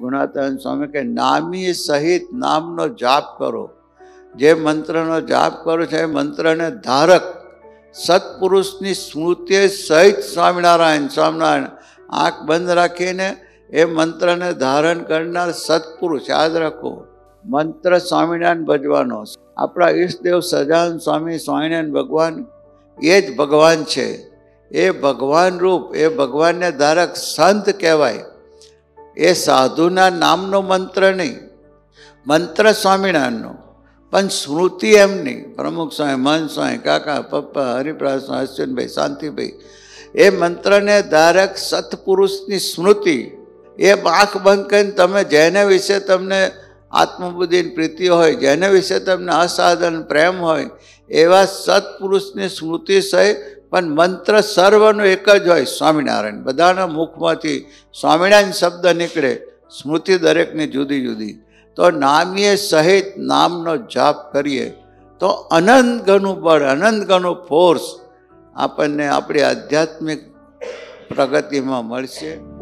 ગુણાતાન સ્વામી કે, નામી સહિત નામનો જાપ કરો. જે મંત્રનો જાપ કરો છો, એ મંત્રને ધારક, સત્પુરુષની સ્મૃતિ સહિત સ્વામિનારાયણ સ્વામિનારાયણ, આંખ બંધ રાખીને એ મંત્રને ધારણ કરનાર સત્પુરુષ, યાદ રાખો, મંત્ર સ્વામિનારાયણ ભજવાનો. આપણા ઈષ્ટદેવ સજાન સ્વામી, સ્વામિનારાયણ ભગવાન, એ જ ભગવાન છે. એ ભગવાન રૂપ, એ ભગવાનને ધારક સંત કહેવાય. એ સાધુના નામનો મંત્ર નહીં, મંત્ર સ્વામિનારાયણનો. પણ સ્મૃતિ એમની પ્રમુખ સ્વામી મન સ્વામી, કાકા, પપ્પા હરિપ્રાસ સ્વામી, અશ્વિનભાઈ, શાંતિભાઈ, એ મંત્રને ધારક સત્પુરુષની સ્મૃતિ, એ આંખ બંધ કરીને તમે જેને વિશે તમને આત્મબુદ્ધિની પ્રીતિ હોય, જેને વિશે તમને અસાધન પ્રેમ હોય, એવા સત્પુરુષની સ્મૃતિ સહિત પણ મંત્ર સર્વનું એક જ હોય, સ્વામિનારાયણ. બધાના મુખમાંથી સ્વામિનારાયણ શબ્દ નીકળે, સ્મૃતિ દરેકની જુદી જુદી. તો નામીએ સહિત નામનો જાપ કરીએ, તો અનંત ગણું બળ, અનંત ગણું ફોર્સ આપણને આપણી આધ્યાત્મિક પ્રગતિમાં મળશે.